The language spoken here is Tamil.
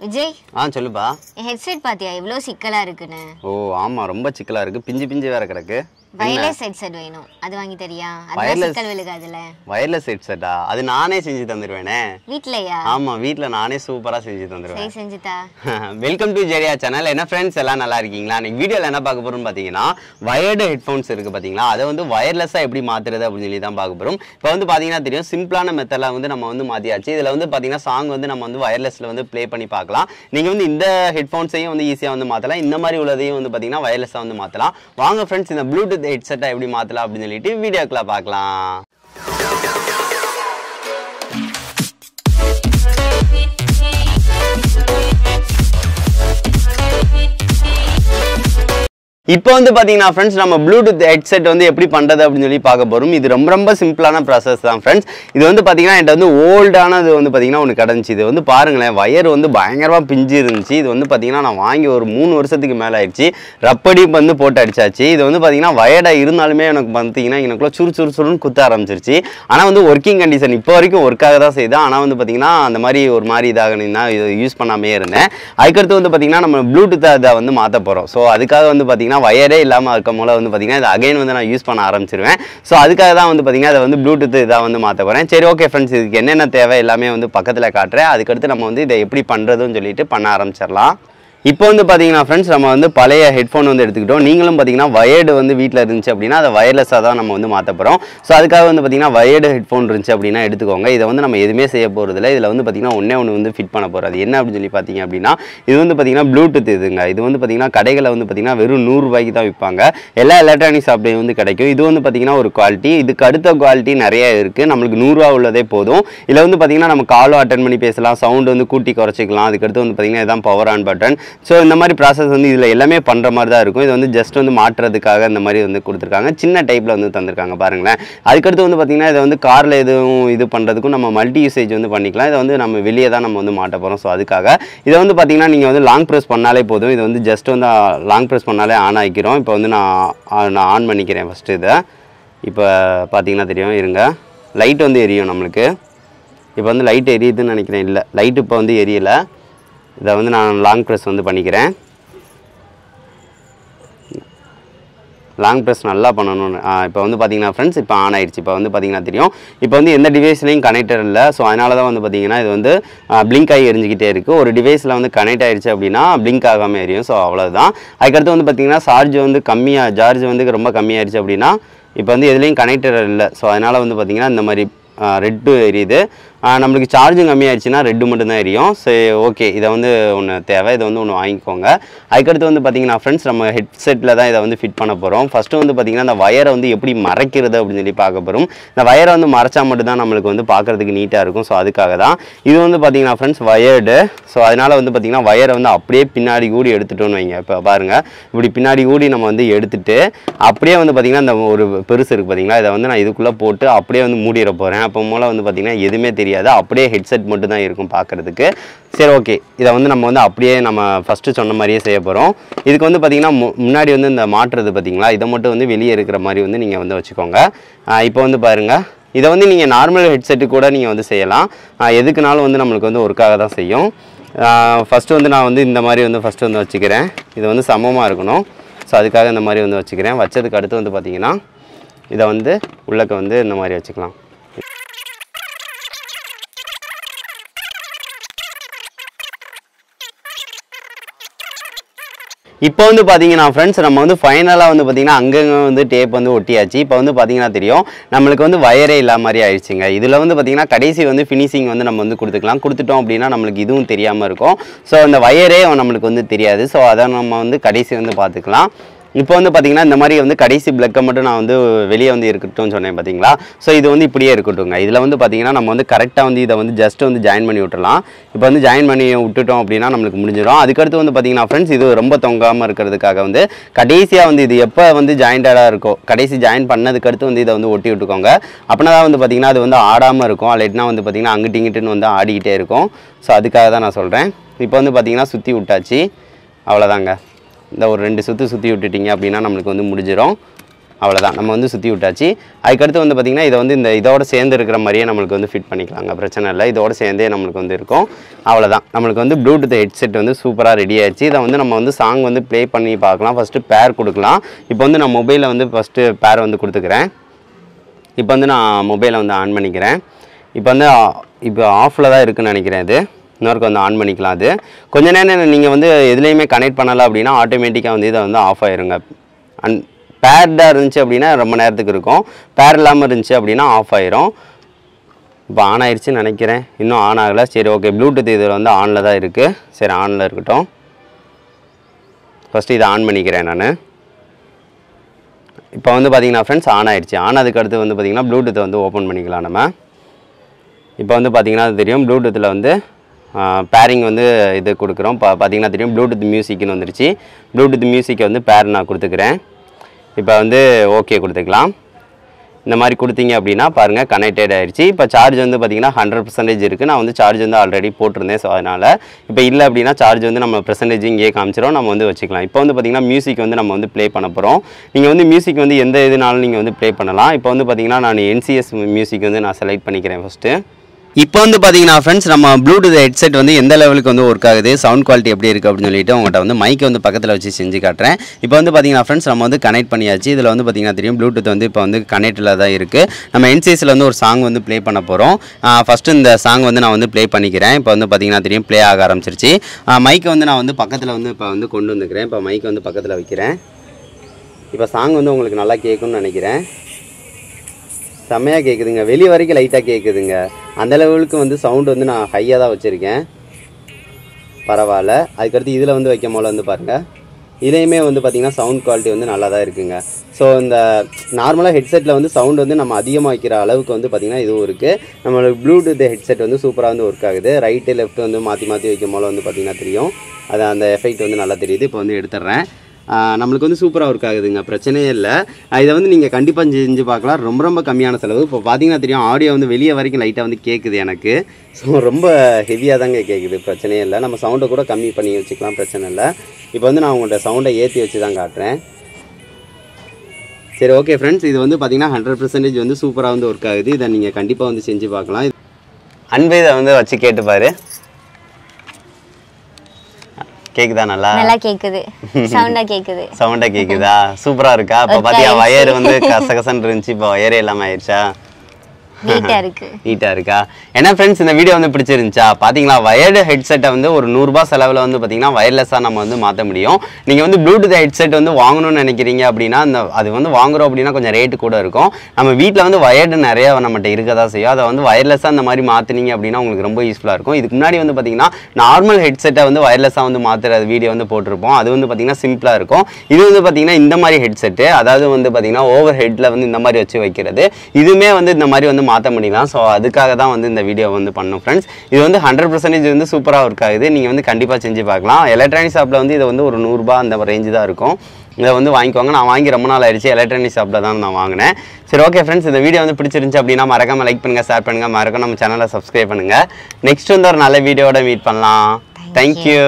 விஜய்? ஆ சொல்லுப்பா. ஹெட்செட் பாத்தியா? இவ்வளோ சிக்கலா இருக்குன்னு. ஓ ஆமாம் ரொம்ப சிக்கலாக இருக்குது பிஞ்சு பிஞ்சு வேற கிடக்கு. வயர்லெஸ் ஹெட்செட் வேணும். அது வாங்கி தரியா? அது? சிக்கல் விழுகாதுல. வயர்லெஸ் ஹெட்செட்டா அது நானே செஞ்சு தந்துடுவேனே வீட்லயா? ஆமாம் வீட்டில் நானே சூப்பராக செஞ்சு தந்துடுவேன் சரி செஞ்சுதா? வெல்கம் டு ஜெரியா சேனல் என்ன ஃப்ரெண்ட்ஸ் எல்லாம் நல்லா இருக்கீங்களா? இன்னைக்கு வீடியோவில் என்ன பார்க்க போறோம்னு பார்த்தீங்கன்னா வயர்டு ஹெட்ஃபோன்ஸ் இருக்குது பார்த்தீங்களா? அதை வந்து வயர்லெஸ்ஸாக எப்படி மாற்றுறது அப்படின்னு சொல்லி தான் பார்க்க போகிறோம் இப்போ வந்து பார்த்தீங்கன்னா தெரியும் சிம்பிளான மெத்தடில் வந்து நம்ம வந்து மாற்றியாச்சு இதில் வந்து பார்த்தீங்கன்னா சாங் வந்து நம்ம வந்து வயர்லெஸில் வந்து ப்ளே பண்ணி பார்க்கலாம். நீங்கள் வந்து இந்த ஹெட்ஃபோன்ஸையும் வந்து ஈஸியாக வந்து மாற்றலாம் இந்த மாதிரி உள்ளதையும் வந்து பார்த்தீங்கன்னா வயர்லெஸ்ஸாக வந்து மாற்றலாம் வாங்க ஃப்ரெண்ட்ஸ் இந்த ப்ளூடூத் ஹெட்செட்டை எப்படி மாற்றலாம் அப்படின்னு சொல்லிட்டு வீடியோக்குள்ள பார்க்கலாம். இப்போ வந்து பார்த்தீங்கன்னா ஃப்ரெண்ட்ஸ் நம்ம ப்ளூடூத் ஹெட்செட் வந்து எப்படி பண்ணுறது அப்படின்னு சொல்லி பார்க்க போகிறோம் இது ரொம்ப ரொம்ப சிம்பிளான ப்ராசஸ் தான் ஃப்ரெண்ட்ஸ் இது வந்து பார்த்தீங்கன்னா என்கிட்ட வந்து ஓல்டானது வந்து பார்த்தீங்கன்னா ஒன்று கிடந்துச்சு. இது வந்து பாருங்களேன் வயர் வந்து பயங்கரமாக பிஞ்சு இருந்துச்சு. இது வந்து பார்த்தீங்கன்னா நான் வாங்கி ஒரு மூணு வருஷத்துக்கு மேலே ஆயிடுச்சு. ரப்படி வந்து போட்டு அடிச்சாச்சு. இது வந்து பார்த்தீங்கன்னா வயர்டாக இருந்தாலுமே எனக்கு பார்த்தீங்கன்னா எனக்குள்ள சுறு சுறு சுருன்னு குத்த ஆரம்பிச்சிருச்சு. ஆனால் வந்து ஒர்க்கிங் கண்டிஷன் இப்போ வரைக்கும் ஒர்க்காக தான் செய்யுது ஆனால் வந்து பார்த்தீங்கன்னா அந்த மாதிரி ஒரு மாதிரி இதாகணும்னா இது யூஸ் பண்ணாமே இருந்தேன். அதுக்கடுத்து வந்து பார்த்தீங்கன்னா நம்ம ப்ளூடூத் அதை வந்து மாற்ற போகிறோம் ஸோ அதுக்காக வந்து பார்த்தீங்கன்னா ஒயரே இல்லாமல் இருக்கும் போல வந்து பார்த்தீங்கன்னா இது அகைன் வந்து நான் யூஸ் பண்ண ஆரம்பிச்சிருவேன். ஸோ அதுக்காக தான் வந்து பார்த்தீங்கன்னா அதை வந்து ப்ளூடூத் இதாக வந்து மாற்ற போகிறேன் சரி ஓகே ஃப்ரெண்ட்ஸ் இதுக்கு என்னென்ன தேவை எல்லாமே வந்து பக்கத்தில் காட்டுறேன். அதுக்கடுத்து நம்ம வந்து இதை எப்படி பண்ணுறதுன்னு சொல்லிட்டு பண்ண ஆரம்பிச்சிடலாம். இப்போ வந்து பார்த்தீங்கன்னா ஃப்ரெண்ட்ஸ் நம்ம வந்து பழைய ஹெட்ஃபோன் வந்து எடுத்துக்கிட்டோம். நீங்களும் பார்த்தீங்கன்னா வயர்டு வந்து வீட்டில் இருந்துச்சு அப்படின்னா அதை வயர்லெஸ்ஸாக தான் நம்ம வந்து மாற்ற போகிறோம் ஸோ அதுக்காக வந்து பார்த்தீங்கன்னா வயர்டு ஹெட்ஃபோன் இருந்துச்சு அப்படின்னா எடுத்துக்கோங்க. இதை வந்து நம்ம எதுவுமே செய்ய போகிறதில்ல இதில் வந்து பார்த்தீங்கன்னா ஒன்றே ஒன்று வந்து ஃபிட் பண்ண போகிறது என்ன அப்படின்னு சொல்லி பார்த்தீங்க அப்படின்னா இது வந்து பார்த்தீங்கன்னா ப்ளூடூத் இதுங்க. இது வந்து பார்த்தீங்கன்னா கடைகளை வந்து பார்த்தீங்கன்னா வெறும் நூறுரூபாய்க்கு தான் விற்பாங்க. எல்லா எலக்ட்ரானிக்ஸ் அப்படியே வந்து கிடைக்கும். இது வந்து பார்த்தீங்கன்னா ஒரு குவாலிட்டி இதுக்கு அடுத்த குவாலிட்டி நிறைய இருக்குது நம்மளுக்கு நூறுரூவா உள்ளதே போதும். இதில் வந்து பார்த்தீங்கன்னா நம்ம காலும் அட்டன் பண்ணி பேசலாம். சவுண்ட் வந்து கூட்டி குறைச்சிக்கலாம். அதுக்கடுத்து வந்து பார்த்தீங்கன்னா இதான் பவர் ஆன் பட்டன் ஸோ இந்த மாதிரி ப்ராசஸ் வந்து இதில் எல்லாமே பண்ணுற மாதிரி தான் இருக்கும். இது வந்து ஜஸ்ட் வந்து மாற்றுறதுக்காக இந்த மாதிரி வந்து கொடுத்துருக்காங்க. சின்ன டைப்பில் வந்து தந்திருக்காங்க பாருங்களேன். அதுக்கடுத்து வந்து பார்த்திங்கன்னா இதை வந்து காரில் எதுவும் இது பண்ணுறதுக்கும் நம்ம மல்டி யூசேஜ் வந்து பண்ணிக்கலாம். இதை வந்து நம்ம வெளியே தான் நம்ம வந்து மாட்ட போகிறோம் ஸோ அதுக்காக இதை வந்து பார்த்தீங்கன்னா நீங்கள் வந்து லாங் ப்ரெஸ் பண்ணாலே போதும். இது வந்து ஜஸ்ட் வந்து லாங் ப்ரெஸ் பண்ணாலே ஆன் ஆகிக்கிறோம் இப்போ வந்து நான் நான் ஆன் பண்ணிக்கிறேன் ஃபஸ்ட்டு இதை. இப்போ பார்த்தீங்கன்னா தெரியும். இருங்க. லைட் வந்து எரியும் நம்மளுக்கு. இப்போ வந்து லைட் எரியுதுன்னு நினைக்கிறேன். இல்லை. லைட் இப்போ வந்து எரியலை. இதை வந்து நான் லாங் ப்ரெஸ் வந்து பண்ணிக்கிறேன். லாங் ப்ரெஸ் நல்லா பண்ணணும்னு. இப்போ வந்து பார்த்தீங்கன்னா ஃப்ரெண்ட்ஸ் இப்போ ஆன் ஆயிடுச்சு. இப்போ வந்து பார்த்தீங்கன்னா தெரியும். இப்போ வந்து எந்த டிவைஸ்லையும் கனெக்டர் இல்லை. ஸோ அதனால தான் வந்து பார்த்தீங்கன்னா இது வந்து பிளிங்க் ஆகி எரிஞ்சிக்கிட்டே இருக்குது ஒரு டிவைஸில் வந்து கனெக்ட் ஆகிடுச்சு அப்படின்னா பிளிங்க் ஆகாமல் எரியும். ஸோ அவ்வளோதான் அதுக்கடுத்து வந்து பார்த்தீங்கன்னா சார்ஜ் வந்து கம்மியாக சார்ஜ் வந்து ரொம்ப கம்மியாகிடுச்சு அப்படின்னா இப்போ வந்து எதுலேயும் கனெக்டர் இல்லை. ஸோ அதனால் வந்து பார்த்திங்கன்னா இந்த மாதிரி ரெட்டு எரியுது நம்மளுக்கு சார்ஜும் கம்மியாயிடுச்சுன்னா ரெட்டு மட்டும்தான் எரியும். சரி ஓகே இதை வந்து ஒன்று தேவை. இதை வந்து ஒன்று வாங்கிக்கோங்க. அதுக்கடுத்து வந்து பார்த்தீங்கன்னா ஃப்ரெண்ட்ஸ் நம்ம ஹெட்செட்டில் தான் இதை வந்து ஃபிட் பண்ண போகிறோம் ஃபஸ்ட்டு வந்து பார்த்தீங்கன்னா அந்த வயரை வந்து எப்படி மறைக்கிறது அப்படின்னு சொல்லி பார்க்க போகிறோம் இந்த வயரை வந்து மறைச்சா மட்டும்தான் நம்மளுக்கு வந்து பார்க்குறதுக்கு நீட்டாக இருக்கும். ஸோ அதுக்காக தான். இது வந்து பார்த்தீங்கன்னா ஃப்ரெண்ட்ஸ் வயர்டு ஸோ அதனால் வந்து பார்த்தீங்கன்னா வயரை வந்து அப்படியே பின்னாடி கூடி எடுத்துட்டோன்னு வைங்க. இப்போ பாருங்கள் இப்படி பின்னாடி கூடி நம்ம வந்து எடுத்துகிட்டு அப்படியே வந்து பார்த்தீங்கன்னா இந்த ஒரு பெருசு இருக்குது பார்த்தீங்களா இதை வந்து நான் இதுக்குள்ளே போட்டு அப்படியே வந்து மூடிட போகிறேன் அப்போ மூலம் வந்து பார்த்தீங்கன்னா எதுவுமே தெரியாது. அப்படியே ஹெட்செட் மட்டும் தான் இருக்கும் பார்க்குறதுக்கு. சரி ஓகே இதை வந்து நம்ம வந்து அப்படியே நம்ம ஃபஸ்ட்டு சொன்ன மாதிரியே செய்ய போகிறோம் இதுக்கு வந்து பார்த்திங்கன்னா மு- முன்னாடி வந்து இந்த மாட்டுறது பார்த்தீங்களா இதை மட்டும் வந்து வெளியே இருக்கிற மாதிரி வந்து நீங்கள் வந்து வச்சுக்கோங்க. இப்போ வந்து பாருங்கள் இதை வந்து நீங்கள் நார்மல் ஹெட்செட்டு கூட நீங்கள் வந்து செய்யலாம். எதுக்குனாலும் வந்து நம்மளுக்கு வந்து ஒர்க்காக தான் செய்யும். ஃபஸ்ட்டு வந்து நான் வந்து இந்த மாதிரி வந்து ஃபஸ்ட்டு வந்து வச்சுக்கிறேன். இது வந்து சமமாக இருக்கணும். ஸோ அதுக்காக இந்த மாதிரி வந்து வச்சுக்கிறேன். வச்சதுக்கு அடுத்து வந்து பார்த்திங்கன்னா இதை வந்து உள்ளக்க வந்து இந்த மாதிரி வச்சுக்கலாம். இப்போ வந்து பார்த்தீங்கன்னா ஃப்ரெண்ட்ஸ் நம்ம வந்து ஃபைனலாக வந்து பார்த்தீங்கன்னா அங்கங்கே வந்து டேப் வந்து ஒட்டியாச்சு. இப்போ வந்து பார்த்தீங்கன்னா தெரியும் நம்மளுக்கு வந்து வயரே இல்லாத மாதிரி ஆயிடுச்சுங்க. இதில் வந்து பார்த்தீங்கன்னா கடைசி வந்து ஃபினிஷிங் வந்து நம்ம வந்து கொடுத்துக்கலாம். கொடுத்துட்டோம் அப்படின்னா நம்மளுக்கு இதுவும் தெரியாமல் இருக்கும். ஸோ அந்த வயரே நம்மளுக்கு வந்து தெரியாது. ஸோ அதை நம்ம வந்து கடைசி வந்து பார்த்துக்கலாம் இப்போ வந்து பார்த்திங்கன்னா இந்த மாதிரி வந்து கடைசி பிளக்கை மட்டும் நான் வந்து வெளியே வந்து இருக்கட்டும்னு சொன்னேன் பார்த்தீங்களா ஸோ இது வந்து இப்படியே இருக்கட்டுங்க இதில் வந்து பார்த்தீங்கன்னா நம்ம வந்து கரெக்டாக வந்து இதை வந்து ஜஸ்ட் வந்து ஜாயின் பண்ணி விட்டுலாம் இப்போ வந்து ஜாயின் பண்ணி விட்டுட்டோம் அப்படின்னா நம்மளுக்கு முடிஞ்சிடும். அதுக்கடுத்து வந்து பார்த்தீங்கன்னா ஃப்ரெண்ட்ஸ் இது ரொம்ப தொங்காமல் இருக்கிறதுக்காக வந்து கடைசியாக வந்து இது எப்போ வந்து ஜாயின்டாக இருக்கோ கடைசி ஜாயின் பண்ணதுக்கு அடுத்து வந்து இதை வந்து ஒட்டி விட்டுக்கோங்க. அப்படின்னா தான் வந்து பார்த்திங்கன்னா அது வந்து ஆடாமல் இருக்கும். அல்லாட்டினா வந்து பார்த்தீங்கன்னா அங்கிட்டு இங்கிட்டுன்னு வந்து ஆடிக்கிட்டே இருக்கும். ஸோ அதுக்காக தான் நான் சொல்கிறேன் இப்போ வந்து பார்த்திங்கன்னா சுற்றி விட்டாச்சு. அவ்வளோதாங்க இந்த ஒரு ரெண்டு சுற்று சுற்றி விட்டுட்டிங்க அப்படின்னா நம்மளுக்கு வந்து முடிஞ்சிடும் அவ்வளோதான் நம்ம வந்து சுற்றி விட்டாச்சு. அதுக்கடுத்து வந்து பார்த்திங்கன்னா இதை வந்து இந்த இதோட சேர்ந்து இருக்கிற மாதிரியே நம்மளுக்கு வந்து ஃபிட் பண்ணிக்கலாங்க. பிரச்சனை இல்லை. இதோட சேர்ந்தே நம்மளுக்கு வந்து இருக்கும். அவ்வளோதான் நம்மளுக்கு வந்து ப்ளூடூத் ஹெட்செட் வந்து சூப்பராக ரெடி ஆயிடுச்சு. இதை வந்து நம்ம வந்து சாங் வந்து ப்ளே பண்ணி பார்க்கலாம். ஃபஸ்ட்டு பேர் கொடுக்கலாம். இப்போ வந்து நான் மொபைலில் வந்து ஃபஸ்ட்டு பேர் வந்து கொடுத்துக்கிறேன். இப்போ வந்து நான் மொபைலை வந்து ஆன் பண்ணிக்கிறேன். இப்போ வந்து இப்போ ஆஃபில் தான் இருக்குதுன்னு நினைக்கிறேன் இது. இன்னொருக்கு வந்து ஆன் பண்ணிக்கலாம் அது. கொஞ்ச நேரம் நீங்கள் வந்து எதுலேயுமே கனெக்ட் பண்ணலை அப்படின்னா ஆட்டோமேட்டிக்காக வந்து இதை வந்து ஆஃப் ஆயிருங்க. அண்ட் பேர்டாக இருந்துச்சு அப்படின்னா ரொம்ப நேரத்துக்கு இருக்கும். பேர் இல்லாமல் இருந்துச்சு அப்படின்னா ஆஃப் ஆயிரும். இப்போ ஆன் ஆயிடுச்சுன்னு நினைக்கிறேன். இன்னும் ஆன் ஆகலை. சரி ஓகே ப்ளூடூத் இதில் வந்து ஆனில் தான் இருக்குது சரி ஆனில் இருக்கட்டும். ஃபஸ்ட்டு இதை ஆன் பண்ணிக்கிறேன் நான். இப்போ வந்து பார்த்தீங்கன்னா ஃப்ரெண்ட்ஸ் ஆன் ஆயிடுச்சு ஆன் அதுக்கு அடுத்து வந்து பார்த்திங்கன்னா ப்ளூடூத்தை வந்து ஓப்பன் பண்ணிக்கலாம் நம்ம. இப்போ வந்து பார்த்திங்கன்னா அது தெரியும். ப்ளூடூத்தில் வந்து பேரிங் வந்து இது கொடுக்குறோம். பா பார்த்தீங்கன்னா தெரியும் ப்ளூடூத் மியூசிக்னு வந்துருச்சு. ப்ளூடூத் மியூசிக்கை வந்து பேர் நான் கொடுத்துக்கிறேன். இப்போ வந்து ஓகே கொடுத்துக்கலாம். இந்த மாதிரி கொடுத்தீங்க அப்படின்னா பாருங்கள் கனெக்டட் ஆகிடுச்சு இப்போ சார்ஜ் வந்து பார்த்தீங்கன்னா ஹண்ட்ரட் பர்சன்டேஜ் இருக்குது நான் வந்து சார்ஜ் வந்து ஆல்ரெடி போட்டிருந்தேன் ஸோ அதனால். இப்போ இல்லை அப்படின்னா சார்ஜ் வந்து நம்ம பர்சன்டேஜ் இங்கேயே காமிச்சிடும் நம்ம வந்து வச்சுக்கலாம். இப்போ வந்து பார்த்தீங்கன்னா மியூசிக் வந்து நம்ம வந்து ப்ளே பண்ண போகிறோம் நீங்கள் வந்து மியூசிக் வந்து எந்த இதுனாலும் நீங்கள் வந்து ப்ளே பண்ணலாம். இப்போ வந்து பார்த்திங்கன்னா நான் என்சிஎஸ் மியூசிக் வந்து நான் செலக்ட் பண்ணிக்கிறேன் ஃபஸ்ட்டு இப்போ வந்து பார்த்தீங்கன்னா ஃப்ரெண்ட்ஸ் நம்ம ப்ளூடூத் ஹெட்செட் வந்து எந்த லெவலுக்கு வந்து ஒர்க் ஆகுது? சவுண்ட் குவாலிட்டி எப்படி இருக்குது அப்படின்னு சொல்லிட்டு உங்கள்கிட்ட வந்து மைக்கை வந்து பக்கத்தில் வச்சு செஞ்சு காட்டுறேன். இப்போ வந்து பார்த்தீங்கன்னா ஃப்ரெண்ட்ஸ் நம்ம வந்து கனெக்ட் பண்ணியாச்சு. இதில் வந்து பார்த்தீங்கன்னா தெரியும் ப்ளூடூத் வந்து இப்போ வந்து கனெக்டில் தான் இருக்குது நம்ம என்சிஎஸில் வந்து ஒரு சாங் வந்து ப்ளே பண்ண போகிறோம் ஃபஸ்ட்டு இந்த சாங் வந்து நான் வந்து ப்ளே பண்ணிக்கிறேன். இப்போ வந்து பார்த்தீங்கன்னா தெரியும் ப்ளே ஆக ஆரம்பிச்சிருச்சு. மைக்கை வந்து நான் வந்து பக்கத்தில் வந்து இப்போ வந்து கொண்டு வந்துக்கிறேன் இப்போ மைக்கை வந்து பக்கத்தில் வைக்கிறேன். இப்போ சாங் வந்து உங்களுக்கு நல்லா கேட்கும்னு நினைக்கிறேன். செம்மையாக கேட்குதுங்க வெளியே வரைக்கும் லைட்டாக கேட்குதுங்க அந்த லெவலுக்கு வந்து சவுண்ட் வந்து நான் ஹையாக தான் வச்சுருக்கேன். பரவாயில்ல. அதுக்கடுத்து இதில் வந்து வைக்கும் போல வந்து பாருங்கள் இதுலேயுமே வந்து பார்த்திங்கன்னா சவுண்ட் குவாலிட்டி வந்து நல்லா தான் இருக்குங்க. ஸோ இந்த நார்மலாக ஹெட்செட்டில் வந்து சவுண்ட் வந்து நம்ம அதிகமாக வைக்கிற அளவுக்கு வந்து பார்த்திங்கன்னா இதுவும் இருக்குது நம்மளுக்கு ப்ளூடூத் ஹெட்செட் வந்து சூப்பராக வந்து ஒர்க் ஆகுது. ரைட்டு லெஃப்ட் வந்து மாற்றி மாற்றி வைக்கும் போல வந்து பார்த்திங்கன்னா தெரியும். அது அந்த எஃபெக்ட் வந்து நல்லா தெரியுது. இப்போ வந்து எடுத்துடுறேன். நம்மளுக்கு வந்து சூப்பராக ஒர்க் ஆகுதுங்க. பிரச்சனையே இல்லை. இதை வந்து நீங்கள் கண்டிப்பாக செஞ்சு பார்க்கலாம். ரொம்ப ரொம்ப கம்மியான செலவு. இப்போ பார்த்தீங்கன்னா தெரியும் ஆடியோ வந்து வெளியே வரைக்கும் லைட்டாக வந்து கேட்குது எனக்கு. ஸோ ரொம்ப ஹெவியாக தாங்க கேட்குது பிரச்சனையே இல்லை. நம்ம சவுண்டை கூட கம்மி பண்ணி வச்சுக்கலாம். பிரச்சனை இல்லை. இப்போ வந்து நான் உங்கள்கிட்ட சவுண்டை ஏற்றி வச்சு தான் காட்டுறேன். சரி ஓகே ஃப்ரெண்ட்ஸ் இது வந்து பார்த்தீங்கன்னா ஹண்ட்ரட் பர்சன்டேஜ் வந்து சூப்பராக வந்து ஒர்க் ஆகுது. இதை நீங்கள் கண்டிப்பாக வந்து செஞ்சு பார்க்கலாம். அன்பு இதை வந்து வச்சு கேட்டுப்பாரு. கேக்குதா நல்லா? நல்லா கேக்குது. சவுண்டா கேக்குது. சவுண்டா கேக்குதா? சூப்பரா இருக்கா? இப்ப பாத்தியா. வயர் வந்து கசகசன்னு இருந்துச்சு. இப்போ வயரே இல்லாம ஆயிடுச்சா? நீட்டா இருக்கு. நீட்டாக இருக்கா? என்ன ஃப்ரெண்ட்ஸ் இந்த வீடியோ வந்து பிடிச்சிருந்துச்சா? பார்த்தீங்களா வயர்டு ஹெட்செட்டை வந்து ஒரு நூறுரூபா செலவில் வந்து பார்த்தீங்கன்னா வயர்லெஸ்ஸாக நம்ம வந்து மாற்ற முடியும். நீங்கள் வந்து ப்ளூடூத் ஹெட்செட் வந்து வாங்கணும்னு நினைக்கிறீங்க அப்படின்னா அந்த அது வந்து வாங்குறோம் அப்படின்னா கொஞ்சம் ரேட்டு கூட இருக்கும். நம்ம வீட்டில் வந்து வயர்டு நிறைய நம்மகிட்ட இருக்க தான் செய்யும். அதை வந்து வயர்லெஸ்ஸாக அந்த மாதிரி மாற்றினீங்க அப்படின்னா உங்களுக்கு ரொம்ப யூஸ்ஃபுல்லாக இருக்கும். இதுக்கு முன்னாடி வந்து பார்த்தீங்கன்னா நார்மல் ஹெட்செட்டை வந்து வயர்லெஸ்ஸாக வந்து மாற்றுற வீடியோ வந்து போட்டிருப்போம். அது வந்து பார்த்தீங்கன்னா சிம்பிளாக இருக்கும். இது வந்து பார்த்தீங்கன்னா இந்த மாதிரி ஹெட்செட்டு அதாவது வந்து பார்த்தீங்கன்னா ஓவர் ஹெட்டில் வந்து இந்த மாதிரி வச்சு வைக்கிறது. இதுவுமே வந்து இந்த மாதிரி வந்து மாற்ற முடியலாம். ஸோ அதுக்காக தான் வந்து இந்த வீடியோ வந்து பண்ணோம் ஃப்ரெண்ட்ஸ் இது வந்து ஹண்ட்ரட் பர்சன்டேஜ் வந்து சூப்பராக ஒர்க் ஆகுது. நீங்கள் வந்து கண்டிப்பாக செஞ்சு பார்க்கலாம். எலக்ட்ரானிக் ஷாப்பில் வந்து இது வந்து ஒரு நூறுரூபா அந்த ரேஞ்சு தான் இருக்கும். இதை வந்து வாங்கிக்கோங்க. நான் வாங்கி ரொம்ப நாள் ஆயிடுச்சு. எலக்ட்ரானிக் ஷாப்பில் தான் நான் வாங்கினேன். சரி ஓகே ஃப்ரெண்ட்ஸ் இந்த வீடியோ வந்து பிடிச்சிருந்துச்சு அப்படின்னா மறக்காம லைக் பண்ணுங்கள் ஷேர் பண்ணுங்கள் மறக்காம நம்ம சேனலை சப்ஸ்கிரைப் பண்ணுங்கள் நெக்ஸ்ட் வந்து ஒரு நல்ல வீடியோட மீட் பண்ணலாம். தேங்க்யூ